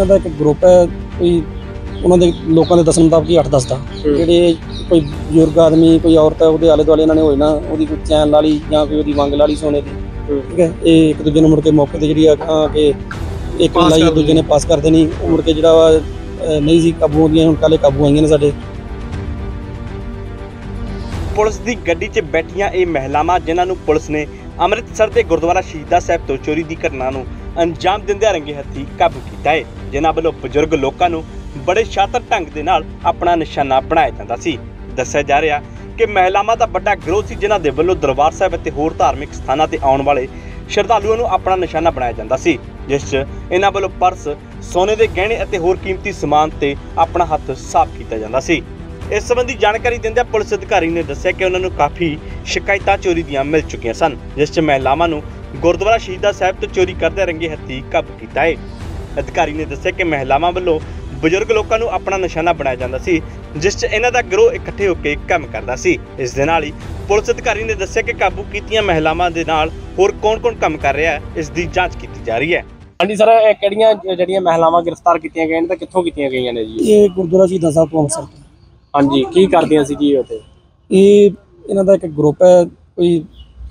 ਇਹਨਾਂ ਦਾ ਇੱਕ ਗਰੁੱਪ ਹੈ ਕੋਈ ਉਹਨਾਂ ਦੇ ਲੋਕਾਂ ਦੇ ਦੱਸਣ ਮੁਤਾਬਕ ਹੀ 8-10 ਦਾ। ਜਿਹੜੇ ਕੋਈ ਬਜ਼ੁਰਗ ਆਦਮੀ ਕੋਈ ਔਰਤ ਹੈ ਉਹਦੇ ਆਲੇ ਦੁਆਲੇ ਇਹਨਾਂ ਨੇ ਹੋਏ ਨਾ ਉਹਦੀ ਕੋਈ ਚੈਨ ਲਾ ਲਈ ਜਾਂ ਕੋਈ ਉਹਦੀ ਵੰਗ ਲਾ ਲਈ ਸੋਨੇ ਦੀ। ਠੀਕ ਹੈ? ਇਹ ਇੱਕ ਦੂਜੇ ਨੂੰ ਮੁੜ ਕੇ ਮੌਕੇ ਤੇ ਜਿਹੜੀ ਆ ਕਿ ਇੱਕ ਲਾਈ ਦੂਜੇ ਨੇ ਪਾਸ ਕਰ ਦੇਣੀ। ਉਹ ਮੁੜ ਕੇ ਜਿਹੜਾ ਵਾ ਨਹੀਂ ਸੀ ਕਾਬੂ ਹੁੰਦੀਆਂ ਹੁਣ ਕੱਲੇ ਕਾਬੂ ਆਈਆਂ ਨੇ ਸਾਡੇ। ਪੁਲਿਸ ਦੀ ਗੱਡੀ 'ਚ ਬੈਠੀਆਂ ਇਹ ਮਹਿਲਾਵਾਂ ਜਿਨ੍ਹਾਂ ਨੂੰ ਪੁਲਿਸ ਨੇ ਅੰਮ੍ਰਿਤਸਰ ਦੇ ਗੁਰਦੁਆਰਾ ਸ਼ਹੀਦਾਂ ਸਾਹਿਬ ਤੋਂ ਚੋਰੀ ਦੀ ਘਟਨਾ ਨੂੰ ਅੰਜਾਮ ਦਿੰਦਿਆਂ ਰੰਗੇ ਹੱਥੀ ਕਾਬੂ ਕੀਤਾ ਹੈ ਜਿਨ੍ਹਾਂ ਵੱਲੋਂ ਬਜ਼ੁਰਗ ਲੋਕਾਂ ਨੂੰ ਬੜੇ ਸ਼ਾਤਰ ਢੰਗ ਦੇ ਨਾਲ ਆਪਣਾ ਨਿਸ਼ਾਨਾ ਬਣਾਇਆ ਜਾਂਦਾ ਸੀ। ਦੱਸਿਆ ਜਾ ਰਿਹਾ ਕਿ ਮਹਿਲਾਵਾਂ ਦਾ ਵੱਡਾ ਗਰੋਹ ਸੀ, ਜਿਨ੍ਹਾਂ ਦੇ ਵੱਲੋਂ ਦਰਬਾਰ ਸਾਹਿਬ ਅਤੇ ਹੋਰ ਧਾਰਮਿਕ ਸਥਾਨਾਂ ਤੇ ਆਉਣ ਵਾਲੇ ਸ਼ਰਧਾਲੂਆਂ ਨੂੰ ਆਪਣਾ ਨਿਸ਼ਾਨਾ ਬਣਾਇਆ ਜਾਂਦਾ ਸੀ, ਜਿਸ 'ਚ ਇਹਨਾਂ ਵੱਲੋਂ ਪਰਸ, ਸੋਨੇ ਦੇ ਗਹਿਣੇ ਅਤੇ ਹੋਰ ਕੀਮਤੀ ਸਮਾਨ ਤੇ ਆਪਣਾ ਹੱਥ ਸਾਫ਼ ਕੀਤਾ ਜਾਂਦਾ ਸੀ। ਇਸ ਸੰਬੰਧੀ ਜਾਣਕਾਰੀ ਦਿੰਦਿਆਂ ਪੁਲਿਸ ਅਧਿਕਾਰੀ ਨੇ ਦੱਸਿਆ ਕਿ ਉਹਨਾਂ ਨੂੰ ਕਾਫੀ ਸ਼ਿਕਾਇਤਾਂ ਚੋਰੀ ਦੀਆਂ ਮਿਲ ਚੁੱਕੀਆਂ ਸਨ, ਜਿਸ 'ਚ ਮਹਿਲਾਵਾਂ ਨੂੰ ਗੁਰਦੁਆਰਾ ਸ਼ਹੀਦਾਂ ਸਾਹਿਬ ਤੋਂ ਚੋਰੀ ਕਰਦੇ ਰੰਗੇ ਹੱਥੀ ਕਾਬੂ ਕੀਤਾ ਹੈ। ਅਧਿਕਾਰੀ ਨੇ ਦੱਸਿਆ ਕਿ ਮਹਿਲਾਵਾਂ ਵੱਲੋਂ ਬਜ਼ੁਰਗ ਲੋਕਾਂ ਨੂੰ ਆਪਣਾ ਨਿਸ਼ਾਨਾ ਬਣਾਇਆ ਜਾਂਦਾ ਸੀ ਜਿਸ 'ਚ ਇਹਨਾਂ ਦਾ ਗਰੋਹ ਇਕੱਠੇ ਹੋ ਕੇ ਕੰਮ ਕਰਦਾ ਸੀ। ਇਸ ਦੇ ਨਾਲ ਹੀ ਪੁਲਿਸ ਅਧਿਕਾਰੀ ਨੇ ਦੱਸਿਆ ਕਿ ਕਾਬੂ ਕੀਤੀਆਂ ਮਹਿਲਾਵਾਂ ਦੇ ਨਾਲ ਹੋਰ ਕੌਣ-ਕੌਣ ਕੰਮ ਕਰ ਰਿਹਾ ਹੈ ਇਸ ਦੀ ਜਾਂਚ ਕੀਤੀ ਜਾ ਰਹੀ ਹੈ। ਹਾਂਜੀ ਸਰ ਇਹ ਕਿਹੜੀਆਂ ਜਿਹੜੀਆਂ ਮਹਿਲਾਵਾਂ ਗ੍ਰਿਫਤਾਰ ਕੀਤੀਆਂ ਗਈਆਂ ਨੇ ਤੇ ਕਿੱਥੋਂ ਕੀਤੀਆਂ ਗਈਆਂ ਨੇ ਜੀ? ਇਹ ਗੁਰਦੁਆਰਾ ਸ਼ਹੀਦਾਂ ਸਾਹਿਬ ਤੋਂ ਅੰਮ੍ਰਿਤਸਰ ਤੋਂ। ਹਾਂਜੀ ਕੀ ਕਰਦੀਆਂ ਸੀ ਜੀ ਉੱਥੇ? ਇਹ ਇਹਨਾਂ ਦਾ ਇੱਕ ਗਰੁੱਪ ਹੈ ਕੋਈ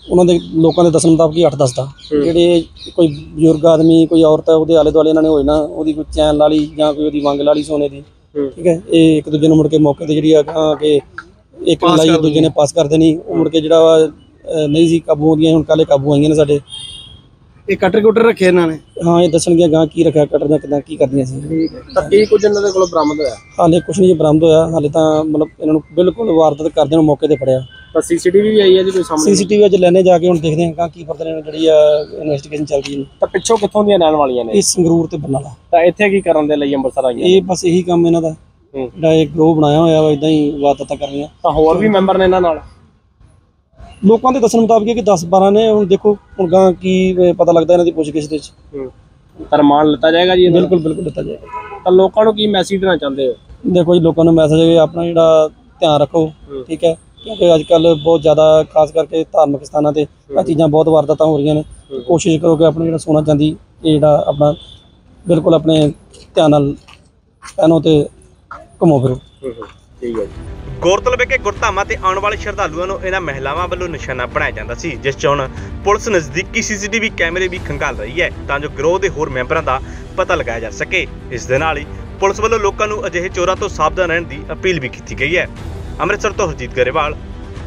ਉਹਨਾਂ ਦੇ ਲੋਕਾਂ ਦੇ ਦੱਸਣ ਮੁਤਾਬਕ ਹੀ 8-10 ਦਾ। ਜਿਹੜੇ ਕੋਈ ਬਜ਼ੁਰਗ ਆਦਮੀ ਕੋਈ ਔਰਤ ਹੈ ਉਹਦੇ ਆਲੇ ਦੁਆਲੇ ਇਹਨਾਂ ਨੇ ਹੋਏ ਨਾ ਉਹਦੀ ਕੋਈ ਚੈਨ ਲਾ ਲਈ ਜਾਂ ਕੋਈ ਉਹਦੀ ਵੰਗ ਲਾ ਲਈ ਸੋਨੇ ਦੀ। ਠੀਕ ਹੈ ਇਹ ਇੱਕ ਦੂਜੇ ਨੂੰ ਮੁੜ ਕੇ ਮੌਕੇ ਤੇ ਜਿਹੜੀ ਆ ਕਿ ਇੱਕ ਲਾਈ ਦੂਜੇ ਨੇ ਪਾਸ ਕਰ ਦੇਣੀ ਉਹ ਮੁੜ ਕੇ ਜਿਹੜਾ ਨਹੀਂ ਸੀ ਕਾਬੂ ਹੁੰਦੀਆਂ ਹੁਣ ਕੱਲੇ ਕਾਬੂ ਆਈਆਂ ਨੇ ਸਾਡੇ। ਇਹ ਕਟਰ ਕੁਟਰ ਰੱਖੇ ਇਹਨਾਂ ਨੇ? ਹਾਂ ਇਹ ਦੱਸਣਗੇ ਗਾਂ ਕੀ ਰੱਖਿਆ ਕਟਰ ਕਿਦਾਂ ਕੀ ਕਰਦੀਆਂ ਸੀ। ਠੀਕ ਹੈ। ਤਾਂ ਕੀ ਕੁਝ ਇਹਨਾਂ ਦੇ ਕੋਲ ਬਰਾਮਦ ਹੋਇਆ? ਹਾਲੇ ਕੁਝ ਨਹੀਂ ਬਰਾਮਦ ਹੋਇਆ। ਹਾਲੇ ਤਾਂ ਮਤਲਬ ਇਹਨਾਂ ਨੂੰ ਬਿਲਕੁਲ ਵਾਰਦਾਤ ਕਰਦੇ ਨੂੰ ਮੌਕੇ ਤੇ ਫੜਿਆ। ਤਾਂ ਸੀਸੀਟੀਵੀ ਵੀ ਆਈ ਹੈ ਜੀ ਕੋਈ ਸਾਹਮਣੇ? ਸੀਸੀਟੀਵੀ ਅੱਜ ਲੈਣੇ ਜਾ ਕੇ ਹੁਣ ਦੇਖਦੇ ਹਾਂ ਕੀ ਕਰਦੇ ਨੇ ਜਿਹੜੀ ਆ ਇਨਵੈਸਟੀਗੇਸ਼ਨ ਚੱਲ ਰਹੀ ਹੈ। ਤਾਂ ਪਿੱਛੋਂ ਕਿੱਥੋਂ ਦੀਆਂ ਰਹਿਣ ਵਾਲੀਆਂ ਨੇ? ਇਹ ਸੰਗਰੂਰ ਤੇ ਬਰਨਾਲਾ ਤਾਂ ਇੱਥੇ ਕੀ ਕਰਨ ਦੇ ਲਈ ਅੰਮ੍ਰਿਤਸਰ ਆਈਆਂ? ਇਹ ਬਸ ਇਹੀ ਕੰਮ ਇਹਨਾਂ ਦਾ। ਜਿਹੜਾ ਇਹ ਗਰੋਹ ਬਣਾਇਆ ਹੋਇਆ ਵਾ ਇਦਾਂ ਹੀ ਵਾਰਦਾਤਾਂ ਕਰਨੀਆਂ ਤਾਂ ਹੋਰ ਵੀ ਮੈਂਬਰ ਨੇ ਇਹਨਾਂ ਨਾਲ? ਲੋਕਾਂ ਦੇ ਦੱਸਣ ਮੁਤਾਬਕ ਕਿ 10 12 ਨੇ ਹੁਣ ਦੇਖੋ ਹੁਣ ਗਾਂ ਕੀ ਪਤਾ ਲੱਗਦਾ ਇਹਨਾਂ ਦੀ ਪੁੱਛਗਿੱਛ ਦੇ ਵਿੱਚ। ਤਾਂ ਰਿਮਾਂਡ ਲਿੱਤਾ ਜਾਏਗਾ ਜੀ? ਬਿਲਕੁਲ ਬਿਲਕੁਲ ਦਿੱਤਾ ਜਾਏਗਾ। ਤਾਂ ਲੋਕਾਂ ਨੂੰ ਕੀ ਮੈਸੇਜ ਦੇਣਾ ਚਾਹੁੰਦੇ ਹੋ? ਦੇਖੋ ਜੀ ਲੋਕਾਂ ਨੂੰ ਮੈਸੇਜ ਹੈ ਆਪਣਾ ਜਿਹੜਾ ਧਿਆਨ ਰੱਖੋ। ਠੀਕ ਹੈ। ਕਿਉਂਕਿ ਅੱਜ ਕੱਲ ਬਹੁਤ ਜ਼ਿਆਦਾ ਖਾਸ ਕਰਕੇ ਧਾਰਮਿਕ ਸਥਾਨਾਂ ਤੇ ਆ ਚੀਜ਼ਾਂ ਬਹੁਤ ਵਾਰਦਾਤਾਂ ਹੋ ਰਹੀਆਂ ਨੇ। ਕੋਸ਼ਿਸ਼ ਕਰੋ ਕਿ ਆਪਣਾ ਜਿਹੜਾ ਸੋਨਾ ਚਾਂਦੀ ਇਹ ਜਿਹੜਾ ਆਪਣਾ ਬਿਲਕੁਲ ਆਪਣੇ ਧਿਆਨ ਨਾਲ ਪਹਿਨੋ ਤੇ ਘੁੰਮੋ ਫਿਰੋ। ਠੀਕ ਹੈ ਜੀ। ਗੌਰਤਲਬ ਹੈ ਕਿ ਗੁਰਧਾਮਾਂ ਤੇ ਆਉਣ ਵਾਲੇ ਸ਼ਰਧਾਲੂਆਂ ਨੂੰ ਇਹਨਾਂ ਮਹਿਲਾਵਾਂ ਵੱਲੋਂ ਨਿਸ਼ਾਨਾ ਬਣਾਇਆ ਜਾਂਦਾ ਸੀ ਜਿਸ 'ਚ ਹੁਣ ਪੁਲਿਸ ਨਜ਼ਦੀਕੀ ਸੀਸੀਟੀਵੀ ਕੈਮਰੇ ਵੀ ਖੰਗਾਲ ਰਹੀ ਹੈ ਤਾਂ ਜੋ ਗਰੋਹ ਦੇ ਹੋਰ ਮੈਂਬਰਾਂ ਦਾ ਪਤਾ ਲਗਾਇਆ ਜਾ ਸਕੇ। ਇਸ ਦੇ ਨਾਲ ਹੀ ਪੁਲਿਸ ਵੱਲੋਂ ਲੋਕਾਂ ਨੂੰ ਅਜਿਹੇ ਚੋਰਾਂ ਤੋਂ ਸਾਵਧਾਨ ਰਹਿਣ ਦੀ ਅਪੀਲ ਵੀ ਕੀਤੀ ਗਈ ਹੈ। ਅੰਮ੍ਰਿਤਸਰ ਤੋਂ ਹਰਜੀਤ ਗਰੇਵਾਲ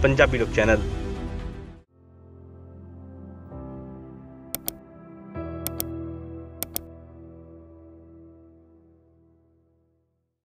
ਪੰਜਾਬੀ ਲੋਕ ਚੈਨਲ।